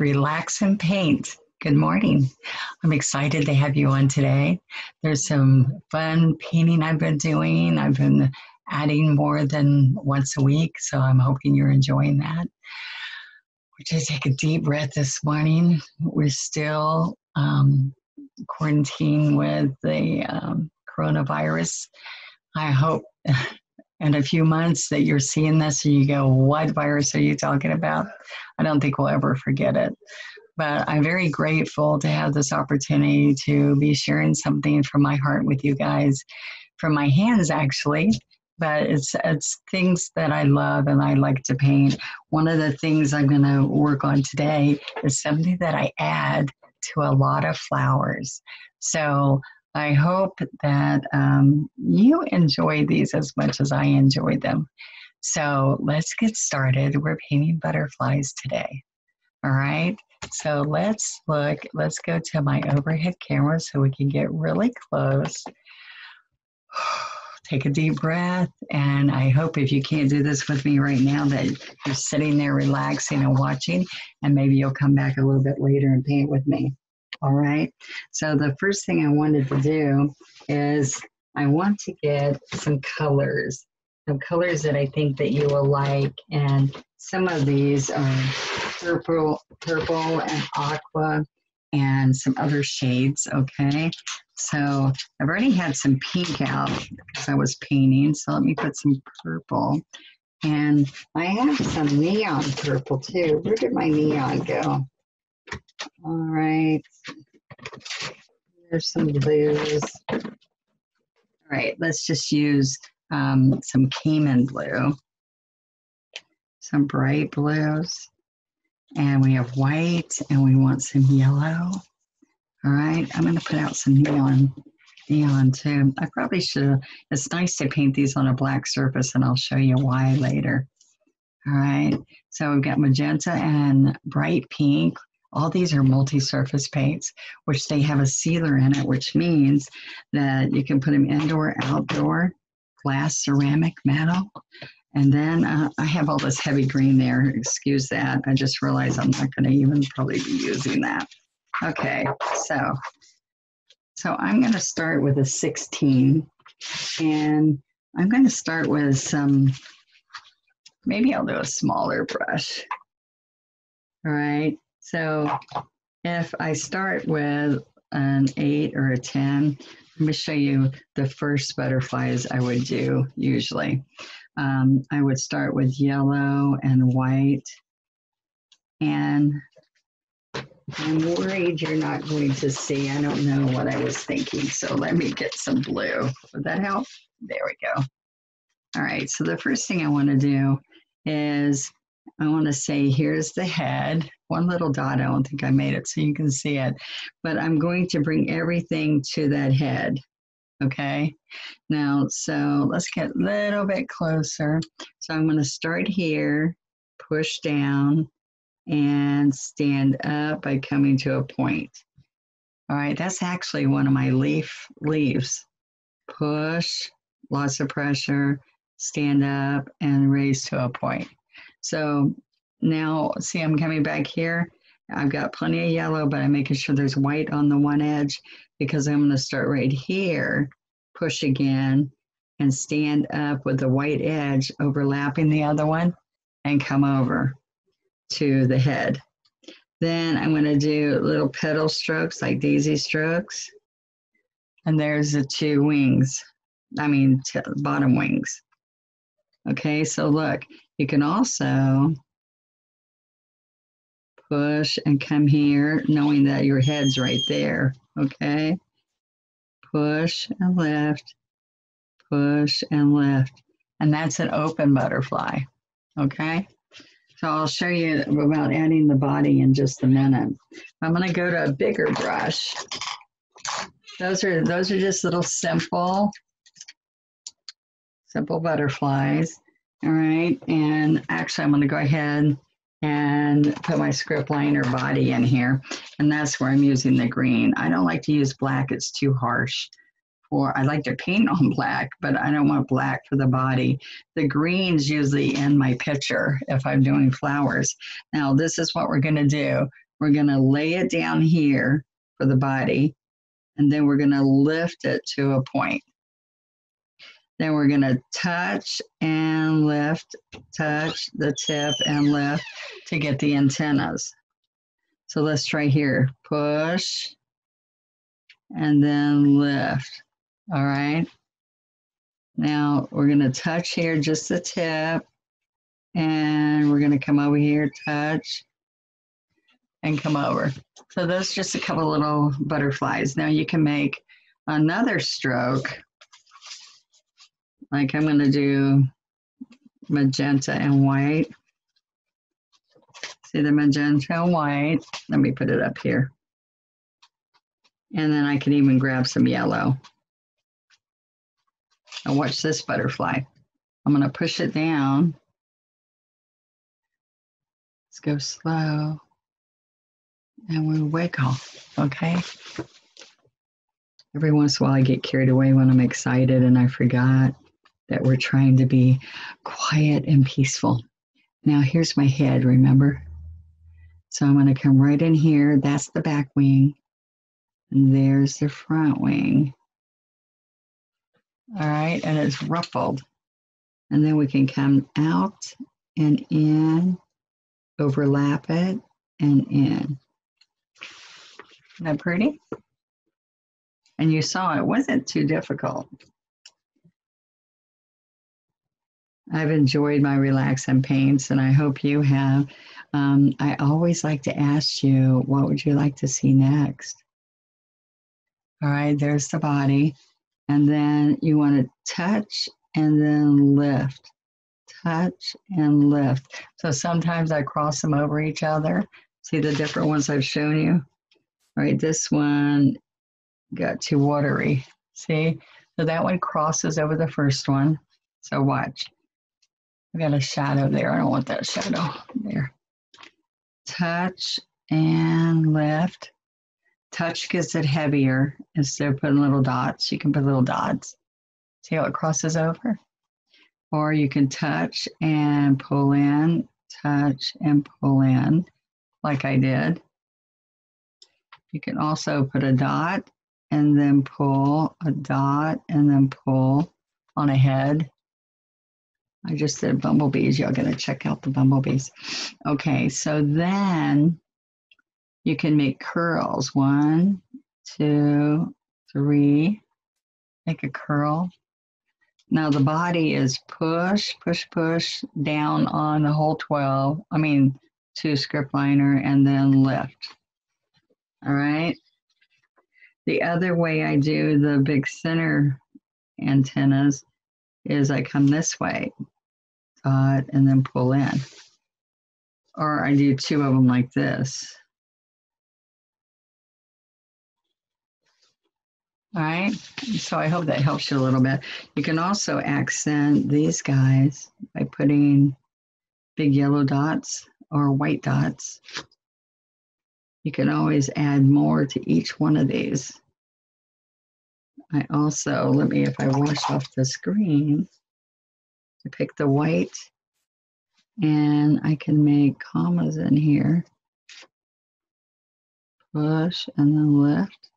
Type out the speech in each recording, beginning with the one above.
Relax and Paint. Good morning. I'm excited to have you on today. There's some fun painting I've been doing. I've been adding more than once a week, so I'm hoping you're enjoying that. We're just take a deep breath this morning. We're still um, quarantined with the um, coronavirus. I hope in a few months that you're seeing this and you go, What virus are you talking about? I don't think we'll ever forget it. But I'm very grateful to have this opportunity to be sharing something from my heart with you guys, from my hands actually. But it's it's things that I love and I like to paint. One of the things I'm going to work on today is something that I add to a lot of flowers. So I hope that um, you enjoy these as much as I enjoy them. So let's get started. We're painting butterflies today. All right. So let's look, let's go to my overhead camera so we can get really close. Take a deep breath. And I hope if you can't do this with me right now, that you're sitting there relaxing and watching, and maybe you'll come back a little bit later and paint with me. All right. So the first thing I wanted to do is I want to get some colors, some colors that I think that you will like. And some of these are purple, purple and aqua and some other shades. Okay. So I've already had some pink out because I was painting. So let me put some purple. And I have some neon purple too. Where did my neon go? All right. There's some blues. All right, let's just use um, some Cayman blue, some bright blues, and we have white, and we want some yellow. All right, I'm going to put out some neon, neon too. I probably should. It's nice to paint these on a black surface, and I'll show you why later. All right, so we've got magenta and bright pink. All these are multi-surface paints, which they have a sealer in it, which means that you can put them indoor, outdoor, glass, ceramic, metal. And then uh, I have all this heavy green there. Excuse that. I just realized I'm not going to even probably be using that. Okay, so so I'm going to start with a 16, and I'm going to start with some. Maybe I'll do a smaller brush. All right, so if I start with an eight or a 10, let me show you the first butterflies I would do usually. Um, I would start with yellow and white. And I'm worried you're not going to see. I don't know what I was thinking. So let me get some blue. Would that help? There we go. All right. So the first thing I want to do is I want to say here's the head. One little dot, I don't think I made it so you can see it. But I'm going to bring everything to that head. Okay. Now, so let's get a little bit closer. So I'm going to start here, push down, and stand up by coming to a point. All right, that's actually one of my leaf leaves. Push, lots of pressure, stand up, and raise to a point. So now, see, I'm coming back here. I've got plenty of yellow, but I'm making sure there's white on the one edge because I'm going to start right here, push again, and stand up with the white edge overlapping the other one and come over to the head. Then I'm going to do little petal strokes like daisy strokes. And there's the two wings, I mean, bottom wings. Okay, so look, you can also push and come here, knowing that your head's right there. Okay, push and lift, push and lift. And that's an open butterfly. Okay, so I'll show you about adding the body in just a minute. I'm going to go to a bigger brush. Those are those are just little simple, simple butterflies. All right, and actually I'm going to go ahead and put my script liner body in here, and that's where I'm using the green. I don't like to use black; it's too harsh Or I like to paint on black, but I don't want black for the body. The green's usually in my picture if I'm doing flowers. Now, this is what we're going to do. We're going to lay it down here for the body, and then we're going to lift it to a point. Then we're going to touch and lift, touch the tip and lift to get the antennas. So let's try here. Push and then lift. All right. Now we're going to touch here just the tip. And we're going to come over here, touch, and come over. So that's just a couple little butterflies. Now you can make another stroke. Like I'm going to do magenta and white. See the magenta and white. Let me put it up here. And then I can even grab some yellow. Now watch this butterfly. I'm going to push it down. Let's go slow. And we wake wiggle, okay? Every once in a while I get carried away when I'm excited and I forgot that we're trying to be quiet and peaceful. Now here's my head, remember? So I'm going to come right in here. That's the back wing. And there's the front wing. All right, and it's ruffled. And then we can come out and in, overlap it, and in. Isn't that pretty? And you saw it wasn't too difficult. I've enjoyed my relaxing paints, and I hope you have. Um, I always like to ask you, what would you like to see next? All right, there's the body. And then you want to touch and then lift. Touch and lift. So sometimes I cross them over each other. See the different ones I've shown you? All right, this one got too watery. See? So that one crosses over the first one. So watch. I got a shadow there. I don't want that shadow there. Touch and lift. Touch gets it heavier. Instead of putting little dots, you can put little dots. See how it crosses over? Or you can touch and pull in, touch and pull in, like I did. You can also put a dot and then pull, a dot and then pull on a head. I just did bumblebees. Y'all gotta check out the bumblebees. Okay, so then you can make curls. One, two, three. Make a curl. Now the body is push, push, push down on the whole 12. I mean, two script liner and then lift. All right. The other way I do the big center antennas is I come this way, and then pull in. Or I do two of them like this. All right, so I hope that helps you a little bit. You can also accent these guys by putting big yellow dots or white dots. You can always add more to each one of these. I also, let me, if I wash off the screen, I pick the white and I can make commas in here. Push and then lift.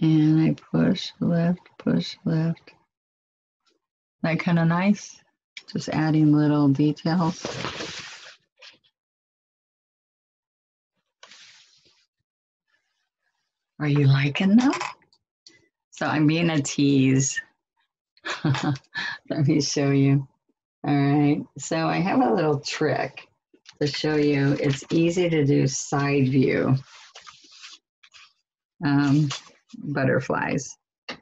and I push left, push left. That kind of nice. Just adding little details. Are you liking them? So I'm being a tease. Let me show you. All right, so I have a little trick to show you. It's easy to do side view. Um, butterflies. So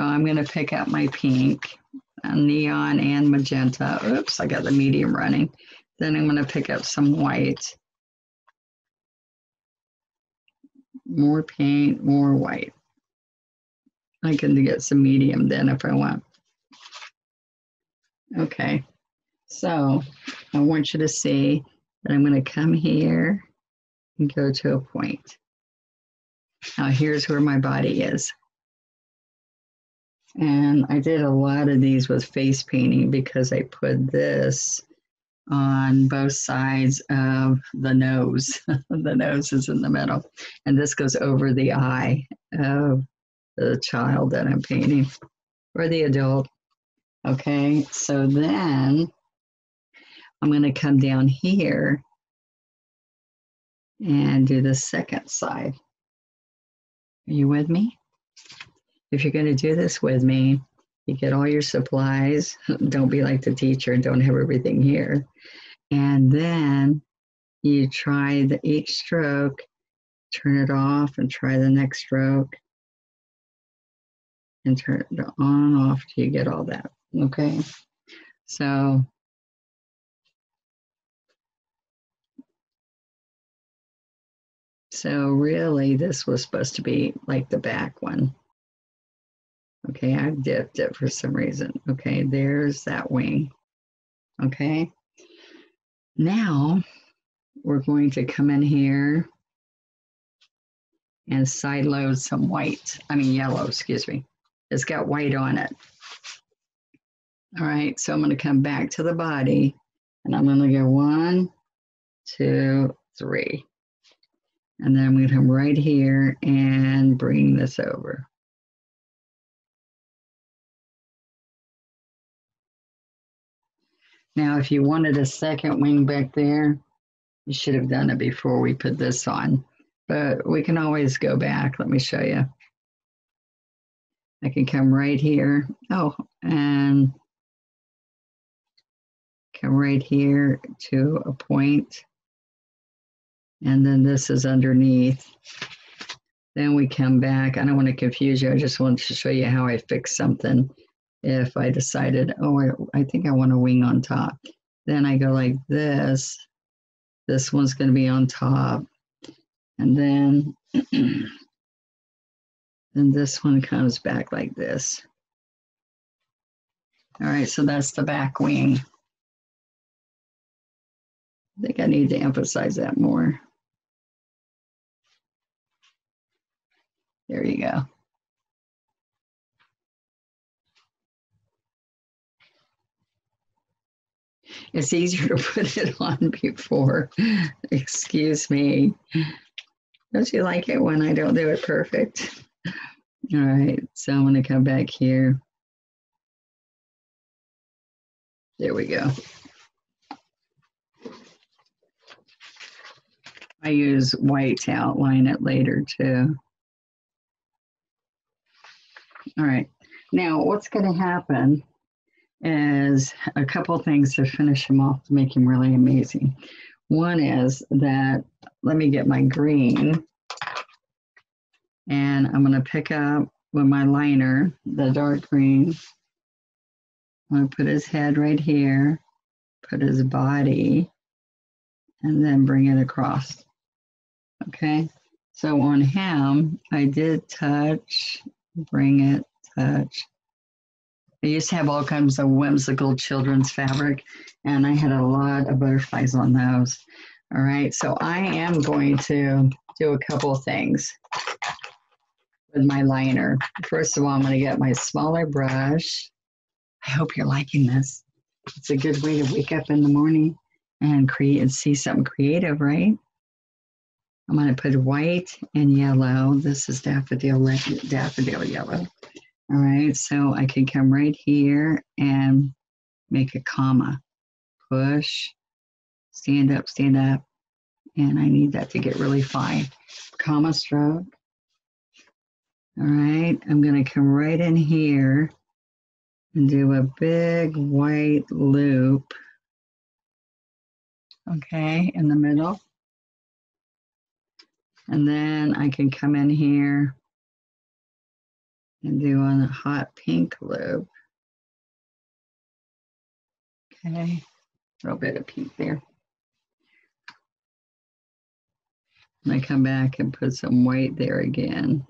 I'm going to pick up my pink, neon and magenta. Oops, I got the medium running. Then I'm going to pick up some white. More paint, more white. I can get some medium then if I want. Okay, so I want you to see that I'm going to come here and go to a point. Now here's where my body is. And I did a lot of these with face painting because I put this on both sides of the nose. the nose is in the middle. And this goes over the eye of the child that I'm painting or the adult. Okay, so then I'm going to come down here and do the second side. Are you with me? If you're going to do this with me, you get all your supplies. Don't be like the teacher and don't have everything here. And then you try the each stroke, turn it off and try the next stroke and turn it on and off till you get all that. Okay. So So really this was supposed to be like the back one. Okay, I dipped it for some reason. Okay, there's that wing. Okay. Now we're going to come in here and side load some white, I mean yellow, excuse me. It's got white on it. All right, so I'm going to come back to the body and I'm going to go one, two, three. And then I'm to come right here and bring this over. Now, if you wanted a second wing back there, you should have done it before we put this on, but we can always go back. Let me show you. I can come right here. Oh, and come right here to a point and then this is underneath. Then we come back. I don't want to confuse you. I just wanted to show you how I fix something. If I decided, oh, I, I think I want a wing on top. Then I go like this. This one's going to be on top. And then, then this one comes back like this. All right, so that's the back wing. I think I need to emphasize that more. There you go. It's easier to put it on before. Excuse me. Don't you like it when I don't do it perfect? All right, so I'm going to come back here. There we go. I use white to outline it later too. All right. Now, what's going to happen is a couple things to finish him off to make him really amazing. One is that, let me get my green, and I'm going to pick up with my liner, the dark green. I'm going to put his head right here, put his body, and then bring it across. Okay, so on him, I did touch bring it, touch. I used to have all kinds of whimsical children's fabric, and I had a lot of butterflies on those. All right, so I am going to do a couple things with my liner. First of all, I'm going to get my smaller brush. I hope you're liking this. It's a good way to wake up in the morning and create and see something creative, right? I'm going to put white and yellow. This is daffodil, daffodil yellow. All right, so I can come right here and make a comma. Push, stand up, stand up. And I need that to get really fine. Comma stroke. All right, I'm going to come right in here and do a big white loop. Okay, in the middle. And then I can come in here and do on a hot pink loop. Okay, a little bit of pink there. And I come back and put some white there again.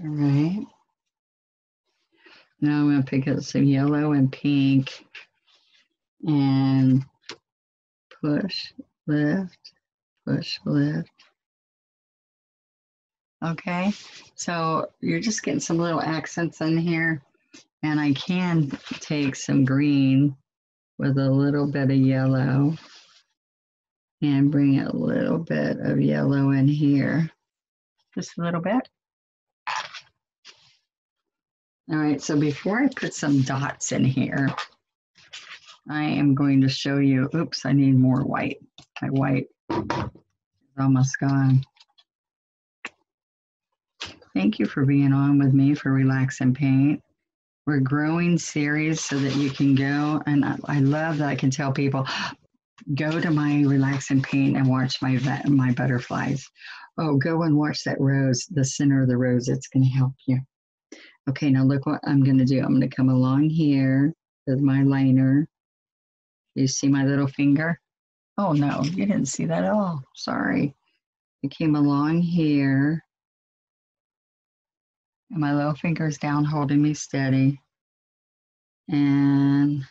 All right. Now I'm going to pick up some yellow and pink and push, lift, push, lift. Okay, so you're just getting some little accents in here. And I can take some green with a little bit of yellow and bring a little bit of yellow in here. Just a little bit. All right, so before I put some dots in here, I am going to show you, oops, I need more white. My white is almost gone. Thank you for being on with me for Relax and Paint. We're growing series so that you can go, and I, I love that I can tell people, go to my Relax and Paint and watch my my butterflies. Oh, go and watch that rose, the center of the rose. It's going to help you. Okay, now look what I'm going to do. I'm going to come along here with my liner. You see my little finger? Oh no, you didn't see that at all. Sorry. I came along here. And my little finger is down holding me steady. And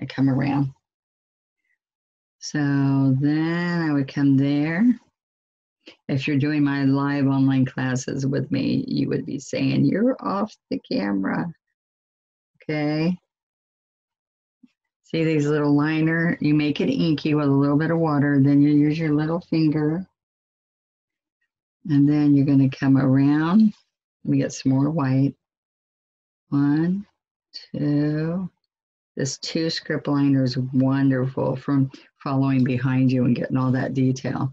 I come around. So then I would come there. If you're doing my live online classes with me, you would be saying, You're off the camera. Okay. See these little liner, you make it inky with a little bit of water, then you use your little finger. And then you're going to come around. Let me get some more white. One, two. This two script liner is wonderful from following behind you and getting all that detail.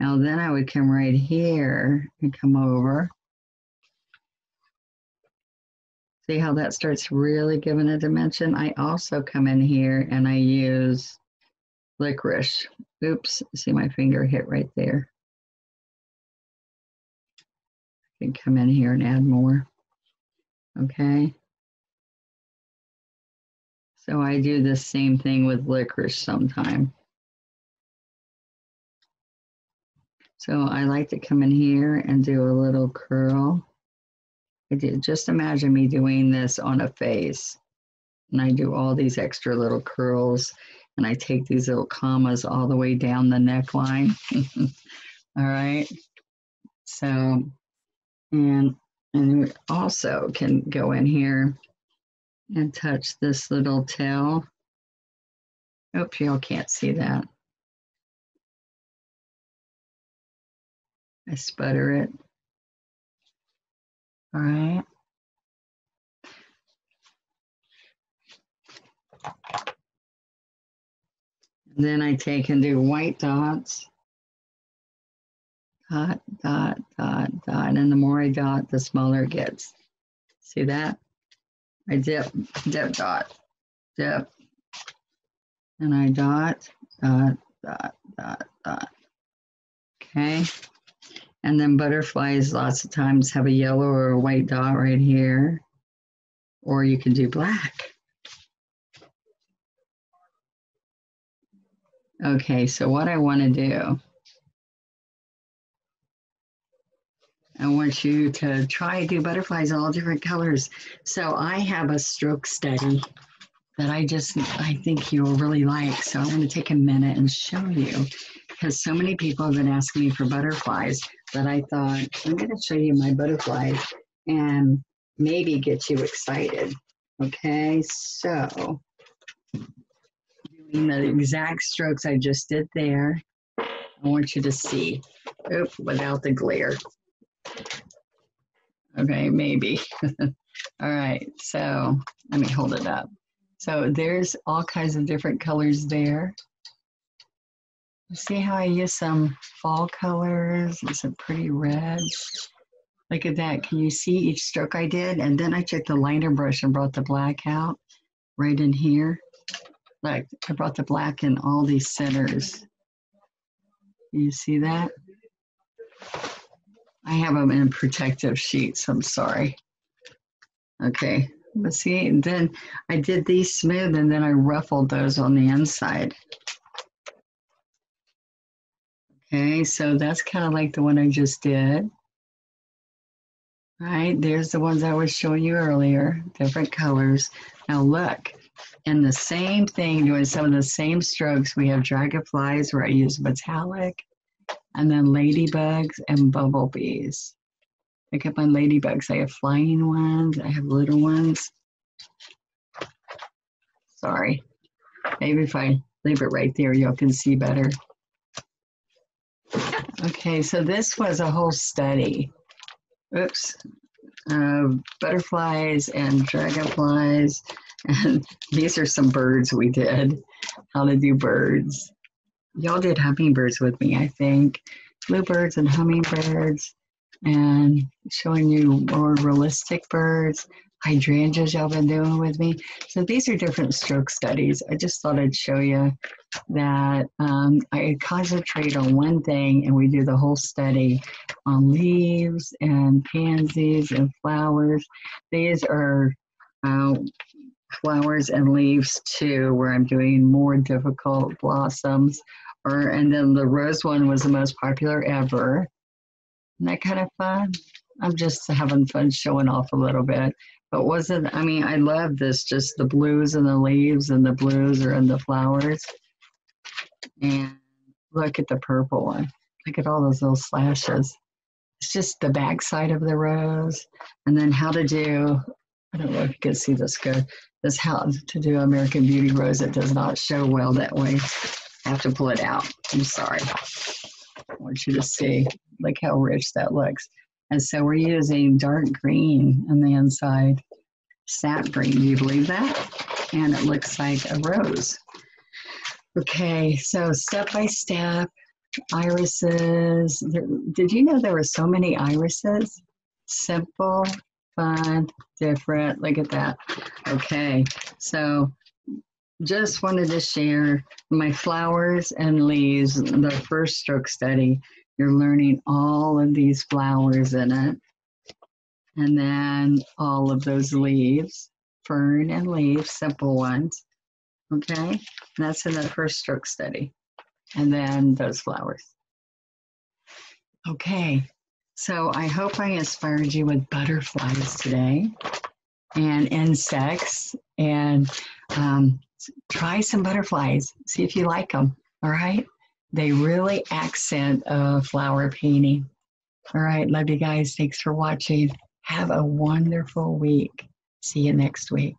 Now then I would come right here and come over. See how that starts really giving a dimension? I also come in here and I use licorice. Oops, see my finger hit right there. I can come in here and add more. Okay. So I do the same thing with licorice sometime. So I like to come in here and do a little curl. Just imagine me doing this on a face. And I do all these extra little curls and I take these little commas all the way down the neckline. all right. So, and and we also can go in here and touch this little tail. Hope y'all can't see that. I sputter it. All right. And then I take and do white dots. Dot, dot, dot, dot. And the more I dot, the smaller it gets. See that? I dip, dip, dot, dip. And I dot, dot, dot, dot, dot. Okay. And then butterflies lots of times have a yellow or a white dot right here. Or you can do black. Okay, so what I want to do, I want you to try to do butterflies all different colors. So I have a stroke study that I just, I think you'll really like. So I'm going to take a minute and show you because so many people have been asking me for butterflies that I thought, I'm going to show you my butterflies and maybe get you excited. Okay, so doing the exact strokes I just did there, I want you to see. Oop, without the glare. Okay, maybe. All right, so let me hold it up. So there's all kinds of different colors there. See how I use some fall colors and some pretty reds? Look at that. Can you see each stroke I did? And then I took the liner brush and brought the black out right in here. Like I brought the black in all these centers. You see that? I have them in protective sheets. I'm sorry. Okay, let's see. And then I did these smooth and then I ruffled those on the inside. Okay, so that's kind of like the one I just did. Right, there's the ones I was showing you earlier, different colors. Now look, in the same thing, doing some of the same strokes, we have dragonflies where I use metallic, and then ladybugs and bumblebees. Look at my ladybugs. I have flying ones, I have little ones. Sorry. Maybe if I leave it right there, y'all can see better. Okay, so this was a whole study. Oops. Uh, butterflies and dragonflies. And these are some birds we did. How to do birds. Y'all did hummingbirds with me, I think. Bluebirds and hummingbirds. And showing you more realistic birds hydrangeas y'all been doing with me. So these are different stroke studies. I just thought I'd show you that um, I concentrate on one thing and we do the whole study on leaves and pansies and flowers. These are uh, flowers and leaves too, where I'm doing more difficult blossoms. Or and then the rose one was the most popular ever. Isn't that kind of fun? I'm just having fun showing off a little bit. But wasn't, I mean, I love this, just the blues and the leaves and the blues are in the flowers. And look at the purple one. Look at all those little slashes. It's just the back side of the rose. And then how to do, I don't know if you can see this good, this how to do American Beauty Rose. It does not show well that way. I have to pull it out. I'm sorry. I want you to see, look how rich that looks. And so we're using dark green on the inside, sap green. Do you believe that? And it looks like a rose. Okay, so step by step, irises. There, did you know there were so many irises? Simple, fun, different. Look at that. Okay, so just wanted to share my flowers and leaves, the first stroke study. You're learning all of these flowers in it. And then all of those leaves, fern and leaves, simple ones. Okay, that's in the first stroke study. And then those flowers. Okay, so I hope I inspired you with butterflies today and insects and um, try some butterflies. See if you like them. All right. They really accent a flower painting. All right. Love you guys. Thanks for watching. Have a wonderful week. See you next week.